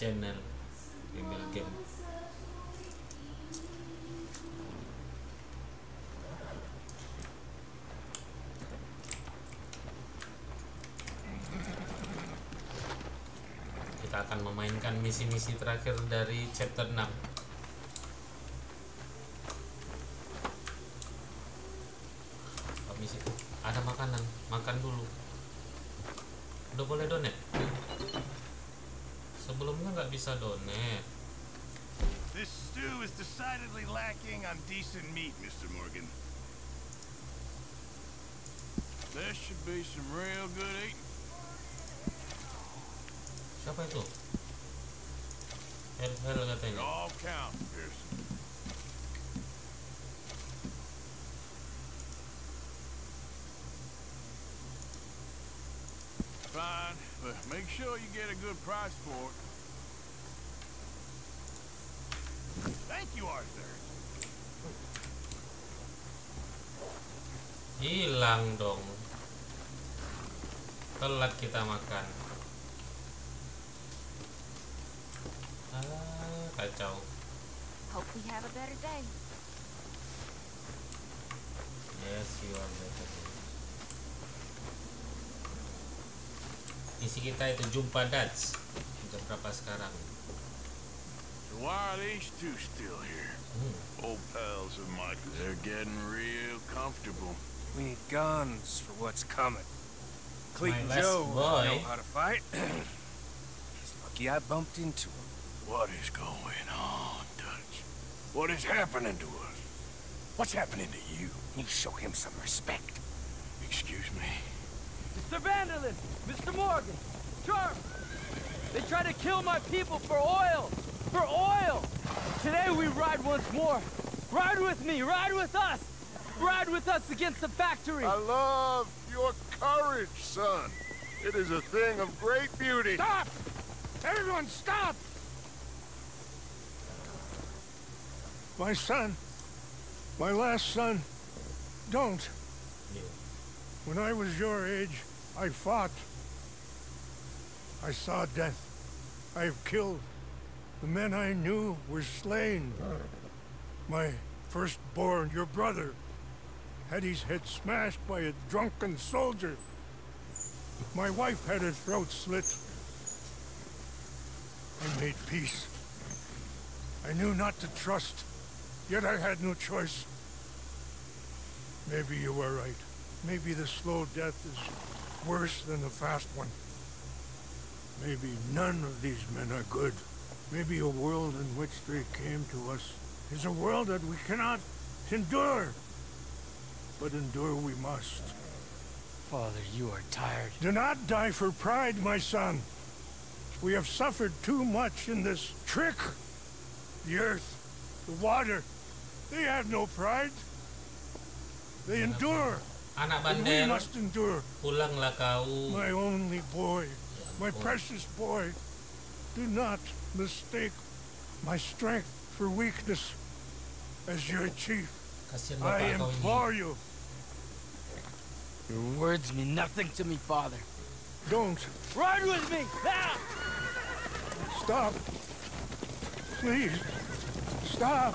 channel Email Game. Kita akan memainkan misi-misi terakhir dari chapter 6 sebelumnya nggak bisa donet This stew is decidedly lacking on decent meat, Mr. Morgan. There should be some real good eating. siapa itu hel hel It katanya all counts, Pearson. Fine, but make sure you get a good price for it. Hilang dong. Telat kita makan. Ah kacau. Hope we have a better day. yes you are better isi kita itu jumpa Dutch. Jam berapa sekarang why are these two still here? hmm. Old pals of Micah's. They're getting real comfortable. We need guns for what's coming. Clayton last Joe boy. know how to fight. He's lucky I bumped into him. What is going on, Dutch? What is happening to us? What's happening to you? You show him some respect. Excuse me. Mr. Van der Linde! Mr. Morgan! Charm! They try to kill my people for oil! For oil! Today we ride once more! Ride with me! Ride with us! Ride with us against the factory! I love your courage, son. It is a thing of great beauty. Stop! Everyone stop! My son, my last son, don't. Iya. When I was your age, I fought. I saw death. I have killed. The men I knew were slain. My firstborn, your brother, had his head smashed by a drunken soldier. My wife had her throat slit. I made peace. I knew not to trust, yet I had no choice. Maybe you were right. Maybe the slow death is worse than the fast one. Maybe none of these men are good. Maybe a world in which they came to us is a world that we cannot endure. But endure we must. Father, you are tired. Do not die for pride, my son. We have suffered too much in this trick. The earth, the water, they have no pride. They endure, anak and we must endure. pulanglah kau My only boy, my precious boy, do not mistake my strength for weakness. As your chief, I bapak kau ini implore you, Your words mean nothing to me, Father. don't Ride with me! Ah! stop. Please, stop.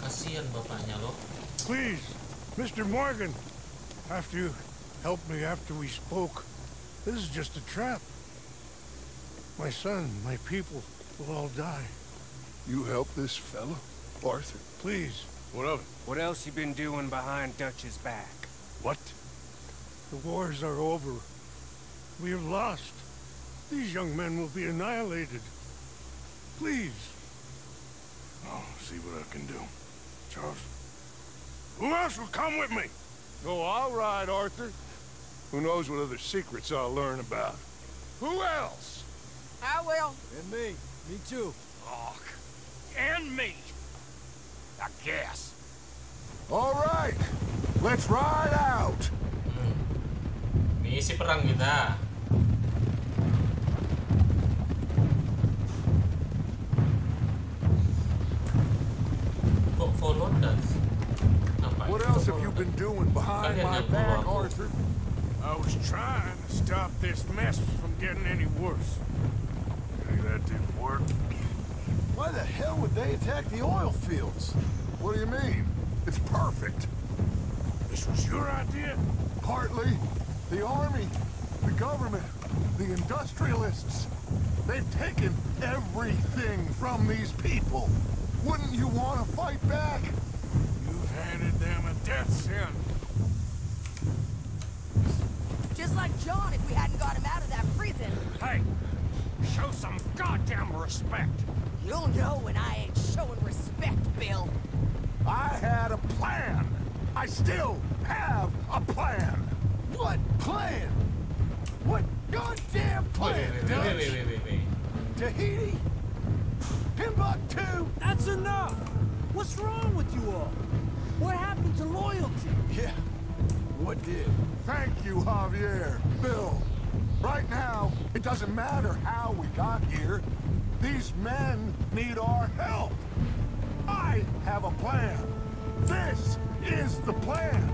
kasihan bapaknya loh Please, Mr. Morgan, after you helped me after we spoke, this is just a trap. My son, my people will all die. You help this fellow, Arthur? Please, What of it? What else you been doing behind Dutch's back? What? the wars are over. We have lost. These young men will be annihilated. Please. I'll see what I can do. Charles? Who else will come with me? Go all right, Arthur. Who knows what other secrets I'll learn about? Who else? I will. And me. Me too. Oh, and me. I guess. All right. Let's ride out. Hmm. Misi perang kita. Kok follow? What else have you been doing behind my back, Arthur? I was trying to stop this mess from getting any worse. Hey, that didn't work. Why the hell would they attack the oil fields? What do you mean? It's perfect. This was your idea? Partly the army, the government, the industrialists. They've taken everything from these people. Wouldn't you want to fight back? You've handed them a death sentence. Just like John if we hadn't got him out of that prison. Hey, show some goddamn respect. You'll know when I ain't showing respect, Bill. I had a plan. I still have a plan. What plan? What goddamn plan, wait, wait, Dutch? wait, wait, wait, wait, wait. Tahiti? Timbuktu? That's enough! What's wrong with you all? What happened to loyalty? Yeah. What did? Thank you, Javier. Bill. Right now, it doesn't matter how we got here. These men need our help. I have a plan. This is the plan.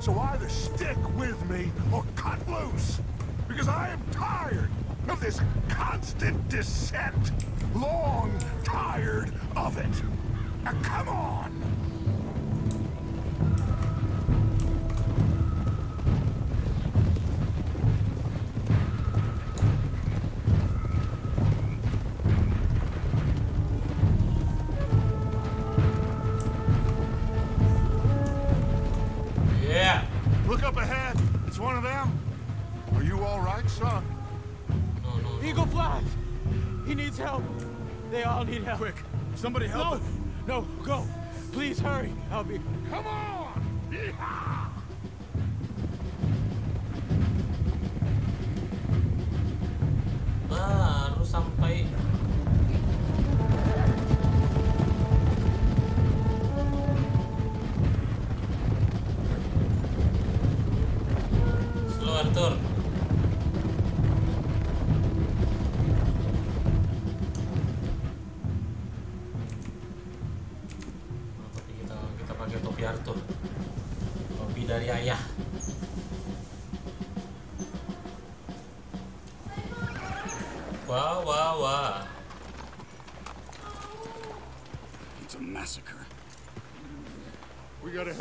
So either stick with me or cut loose. Because I am tired of this constant descent. Long tired of it. Now come on.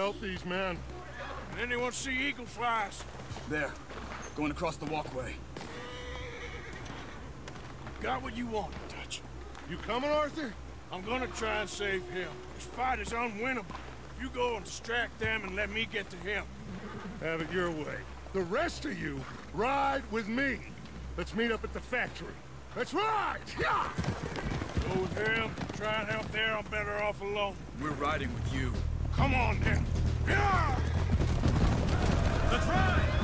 Help these men. Did anyone see eagle flies? There, going across the walkway. Got what you wanted, Dutch. You coming, Arthur? I'm gonna try and save him. This fight is unwinnable. If you go and distract them and let me get to him. Have it your way. The rest of you, ride with me. Let's meet up at the factory. Let's ride! Yeah! Go with him. Try and help there. I'm better off alone. We're riding with you. Come on, then. Yeah! Let's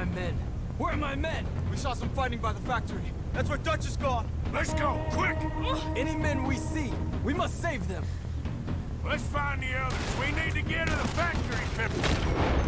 my men? Where are my men? We saw some fighting by the factory. That's where Dutch is gone. Let's go, quick! Any men we see, we must save them. Let's find the others. We need to get to the factory, Pepper.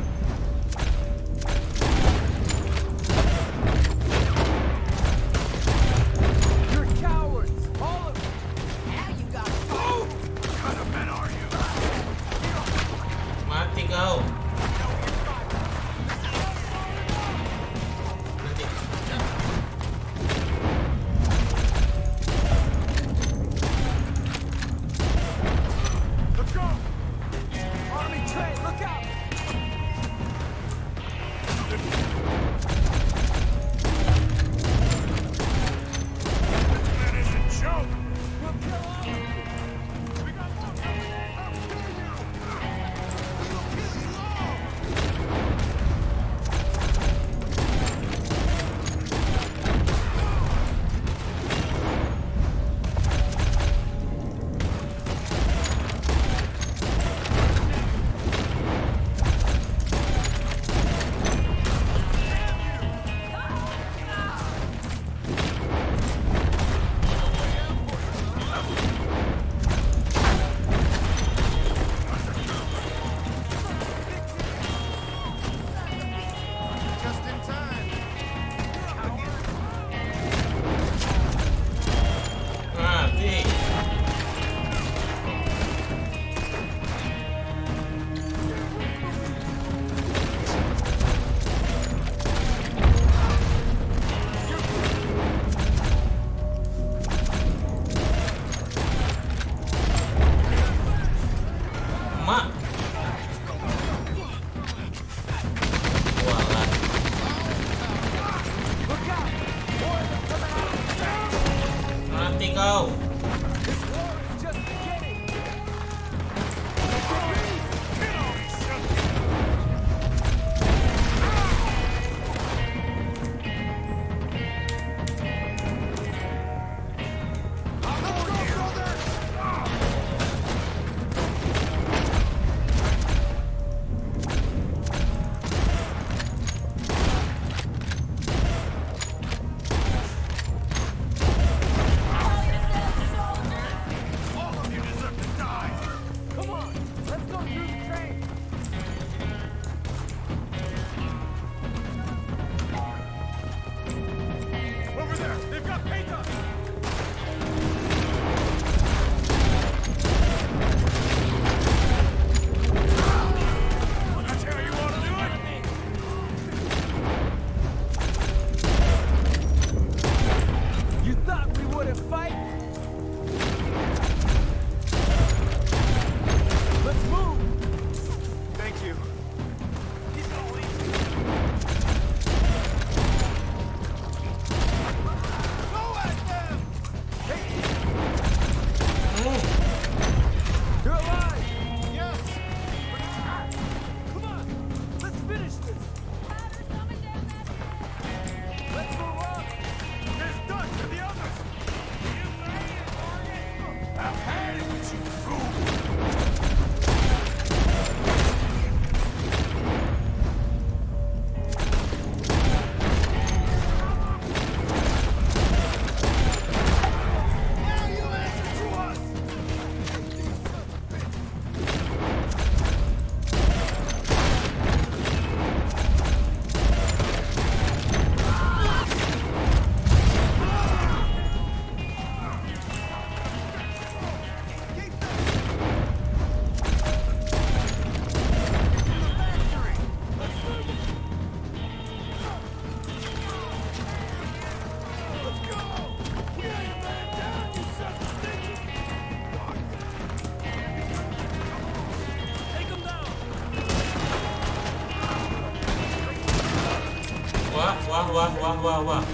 No more.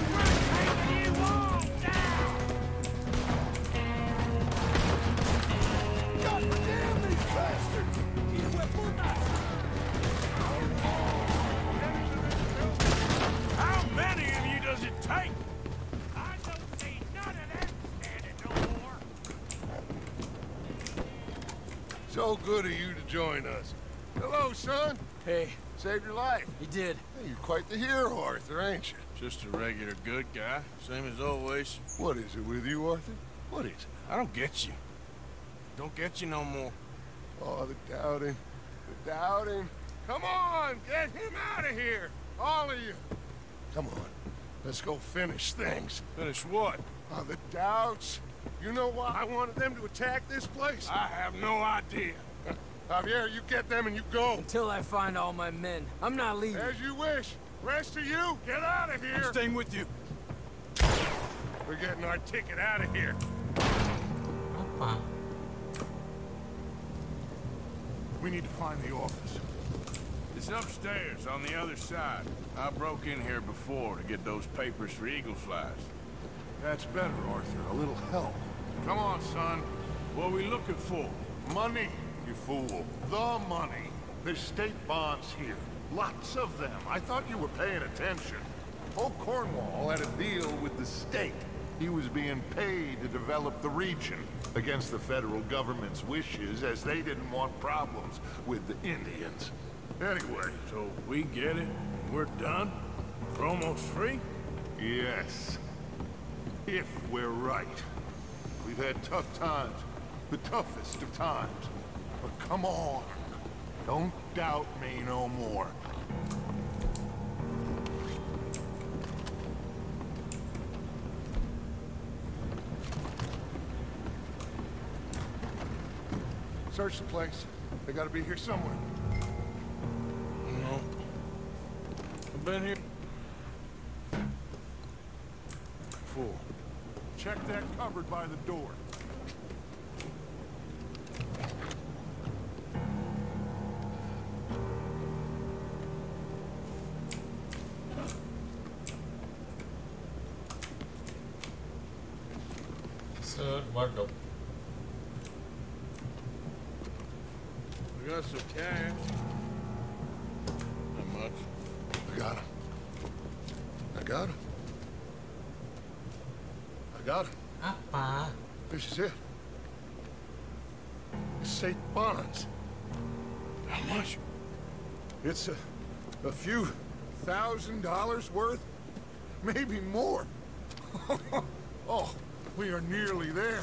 So good of you to join us. Hello, son. Hey, Saved your life. he did. Hey, you're quite the hero, Arthur, ain't you? Just a regular good guy, same as always. What is it with you, Arthur? What is it? I don't get you. Don't get you no more. Oh, the doubting. The doubting. Come on, get him out of here. All of you. Come on. Let's go finish things. Finish what? Oh, the doubts. You know why I wanted them to attack this place? I have no idea. Javier, you get them and you go. Until I find all my men. I'm not leaving. As you wish. Rest of you, get out of here. I'm staying with you. We're getting our ticket out of here. Apa? We need to find the office. It's upstairs on the other side. I broke in here before to get those papers for Eagle Flies. That's better, Arthur. A little help. Come on, son. What are we looking for? Money, you fool. The money. There's state bonds here. Lots of them. I thought you were paying attention. Old Cornwall had a deal with the state. He was being paid to develop the region against the federal government's wishes as they didn't want problems with the Indians. Anyway, So we get it, we're done? We're almost free? yes. If we're right. We've had tough times. The toughest of times. But come on. Don't doubt me no more. Search the place. They gotta be here somewhere. No. I've been here. Four. Check that cupboard by the door. Got. Apa? This is it. State bonds. How much? It's a, a few thousand dollars worth, maybe more. oh, we are nearly there.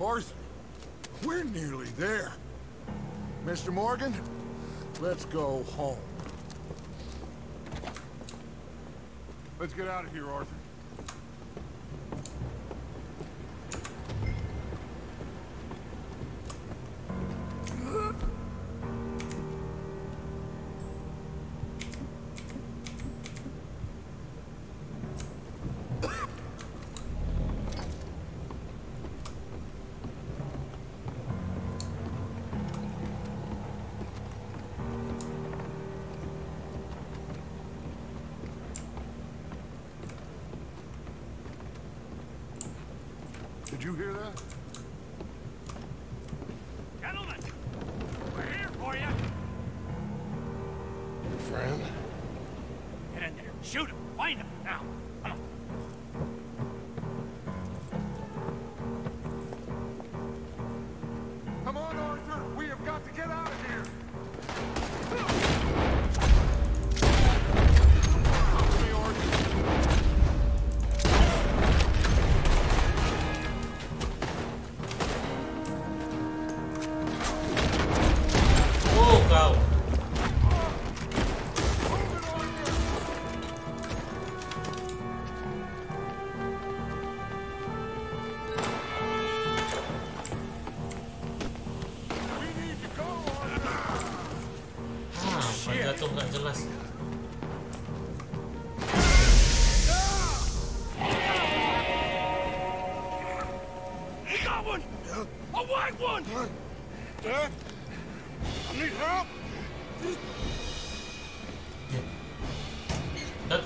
Arthur, we're nearly there. Mr. Morgan, let's go home. Let's get out of here, Arthur. Find him. Now.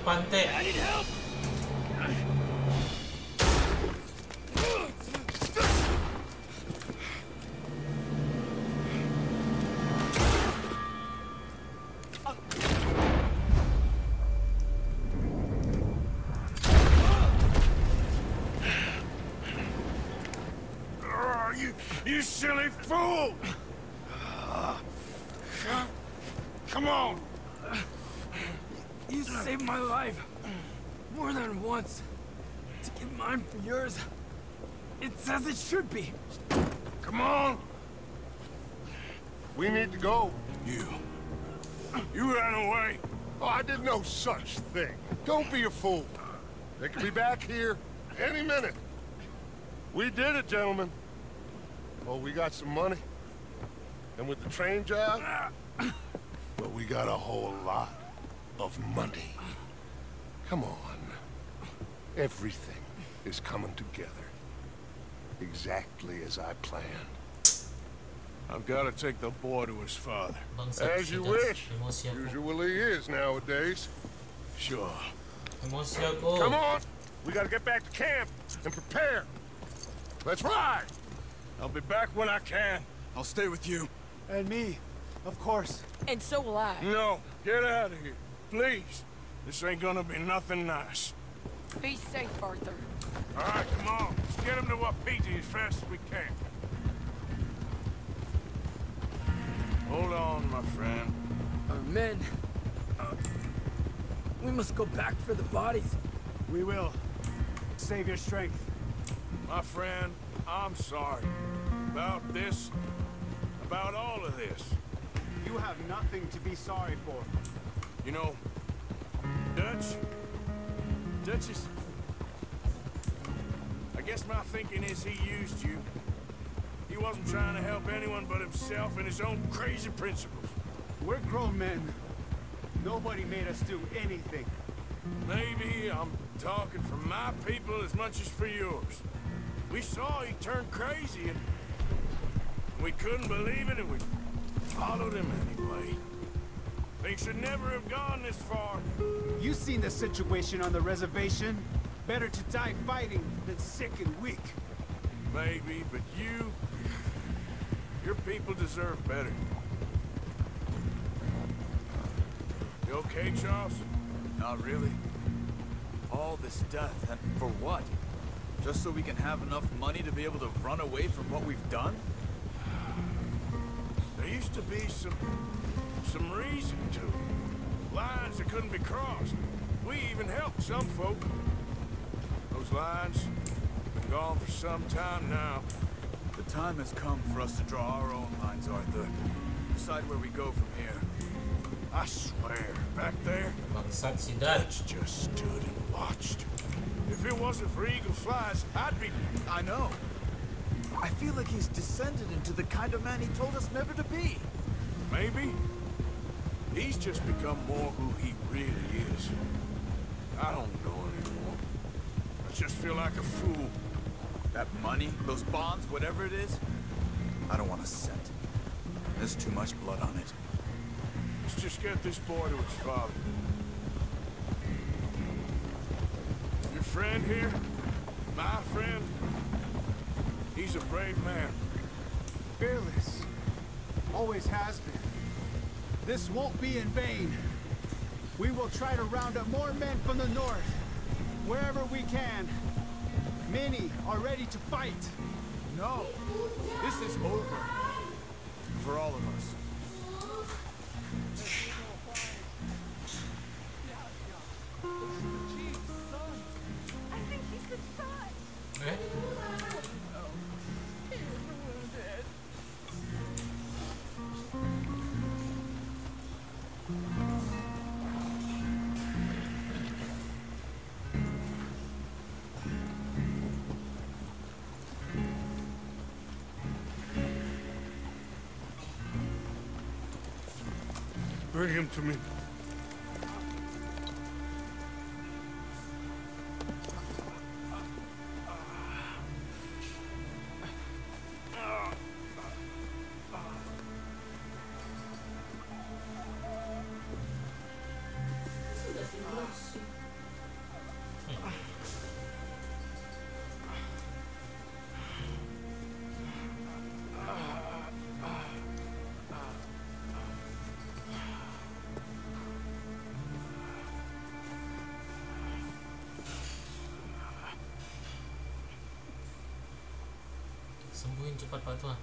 I need help. Should be. Come on! We need to go. You. You ran away. Oh, I did no such thing. Don't be a fool. They could be back here any minute. We did it, gentlemen. Oh, we got some money. And with the train job, but we got a whole lot of money. Come on. Everything is coming together. Exactly as I planned. I've got to take the boy to his father. As you wish. Emosi aku. Usually is nowadays. Sure. Come on! We gotta get back to camp and prepare. Let's ride! I'll be back when I can. I'll stay with you. And me, of course. And so will I. No, get out of here. Please. This ain't gonna be nothing nice. Be safe, Arthur. All right, come on. Let's get him to Wapiti as fast as we can. Hold on, my friend. Our men. uh, we must go back for the bodies. We will. Save your strength. My friend, I'm sorry. About this, about all of this. You have nothing to be sorry for. You know, Dutch, Dutch is... I guess my thinking is he used you. He wasn't trying to help anyone but himself and his own crazy principles. We're grown men. Nobody made us do anything. Maybe I'm talking for my people as much as for yours. We saw he turned crazy and we couldn't believe it and we followed him anyway. Things should never have gone this far. You seen the situation on the reservation? Better to die fighting than sick and weak. Maybe, but you... Your people deserve better. You okay, Charles? Not really. All this death, and for what? Just so we can have enough money to be able to run away from what we've done? There used to be some... some reason to it. Lines that couldn't be crossed. We even helped some folk. Lines been gone for some time now. The time has come for us to draw our own lines, Arthur. Decide where we go from here. I swear, back there. Dutch just stood and watched. If it wasn't for Eagle Flies, I'd be... I know. I feel like he's descended into the kind of man he told us never to be. Maybe. He's just become more who he really is. I don't know anymore. Just feel like a fool. That money, those bonds, whatever it is, I don't want a cent. There's too much blood on it. Let's just get this boy to his father. Your friend here, my friend, he's a brave man. Fearless. Always has been. This won't be in vain. We will try to round up more men from the north, wherever we can. Many are ready to fight. No! This is over. For all of us. I think he's the son. Eh? Bring him to me. Pat pat lah.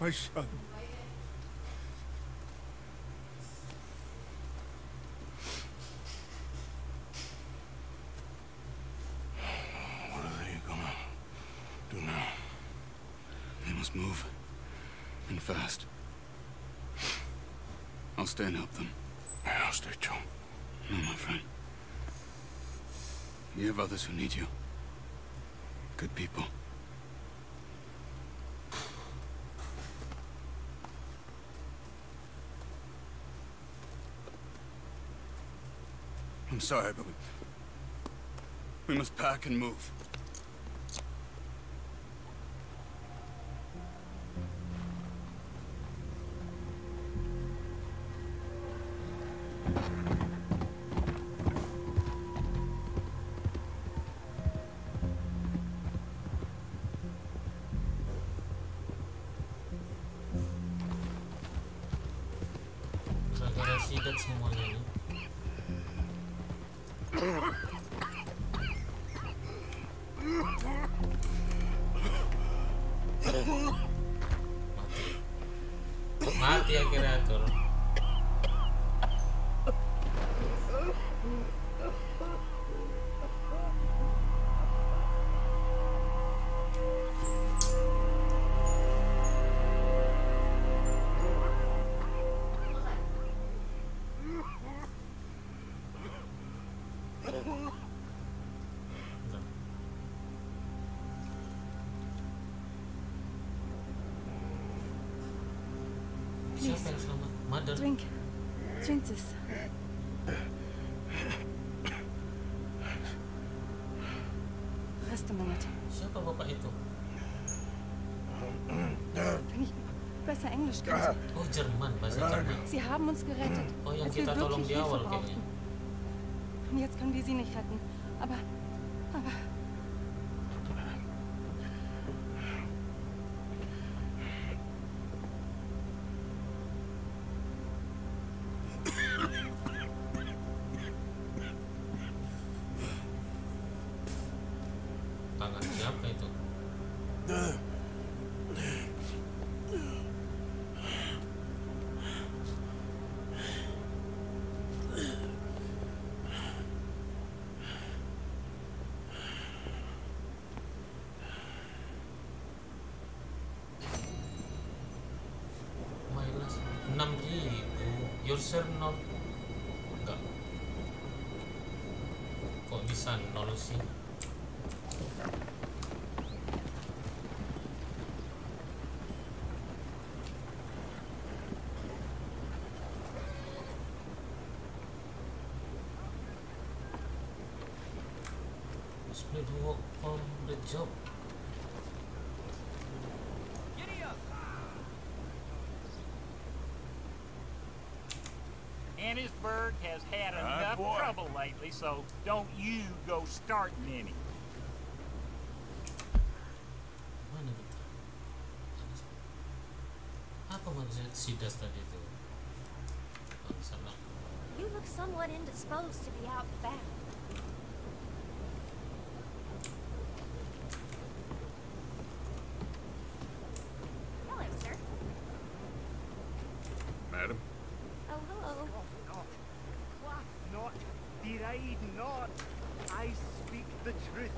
Paşam. Stay and help them. Yeah, I'll stay too. No, my friend. You have others who need you. Good people. I'm sorry, but we... We must pack and move. tía que Mother. Drink. Drink this. Rest a minute. Siapa bapak itu? Wenn ich besser Englisch könnte. Oh Jerman, bahasa Jerman. Sie haben uns gerettet. Oh, yang kita tolong wirklich di Hilfe awal kayaknya. Und jetzt können wir sie nicht retten. Aber... bisa nol sih? Annesburg has had enough boy. trouble lately, so don't you go starting any. Mana kita? Apa maksud sidas tadi itu? Bangsa lah. You look somewhat indisposed to be out and about. Hello, sir. Madam? Oh, hello. Not. What not? Deride not. I speak the truth.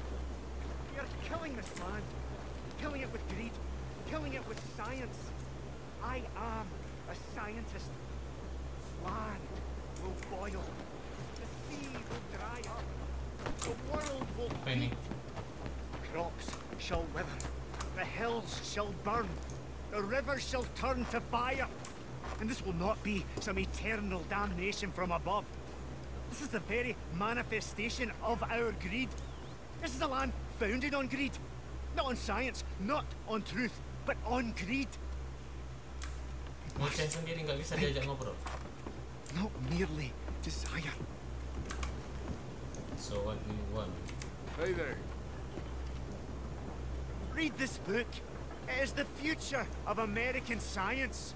You're killing this land. Killing it with. Killing it with science. I am a scientist. Land will boil. The sea will dry up. The world will ini? Crops shall wither. The hills shall burn. The rivers shall turn to fire. And this will not be some eternal damnation from above. This is the very manifestation of our greed. This is a land founded on greed. Not on science, not on truth, but on greed. Mochen sendiri nggak bisa diajak ngobrol. Not merely desire. So what do you want? Hey there. Read this book. It is the future of American science.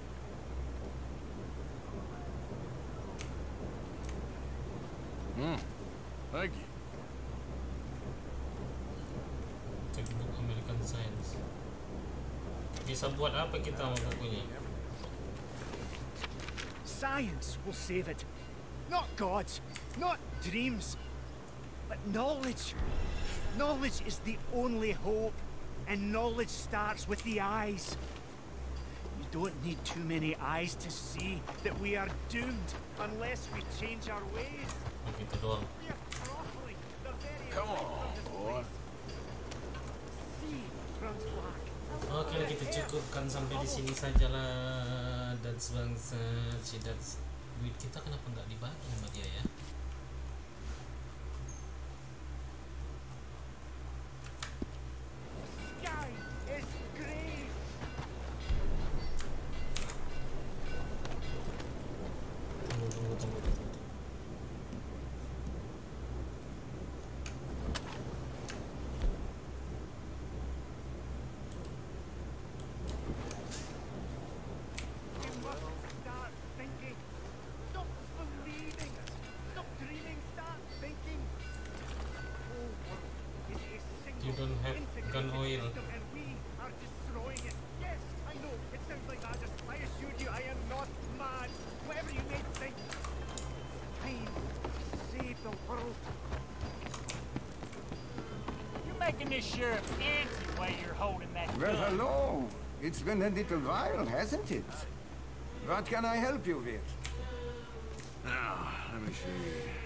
Hmm. Thank you. Textbook American Science. Bisa buat apa kita sama bukunya? Science will save it. Not gods, not dreams, but knowledge. Knowledge is the only hope, and knowledge starts with the eyes. You don't need too many eyes to see that we are doomed unless we change our ways. Begitu doang. We are properly the very Come on, Oke, kita cukupkan sampai di sini sajalah. Dan sebangsa cidat duit kita kenapa nggak dibagi sama dia ya? You don't have integrated gun oil. system and we are. Yes, I know. It sounds like madness. I assure you I am not mad. Whatever you may think. Time to save the world. You're making this sheriff antsy while you're holding that Well, gun. hello. It's been a little while, hasn't it? What can I help you with? Now, let me see.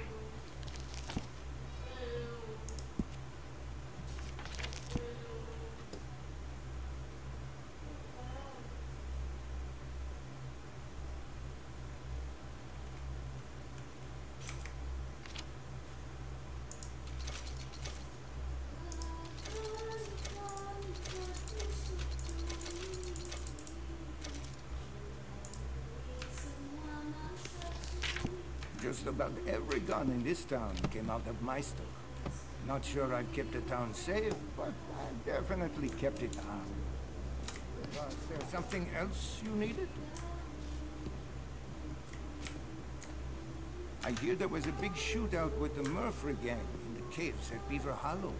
In this town came out of my store. Not sure I've kept the town safe, but I definitely kept it armed. Was there something else you needed? I hear there was a big shootout with the Murfree gang in the caves at Beaver Hollow.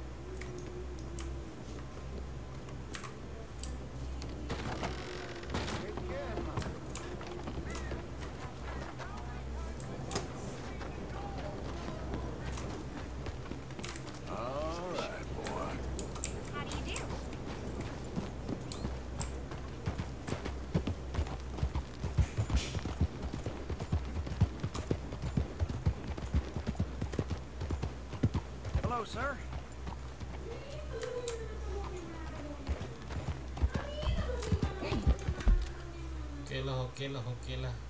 okelah okelah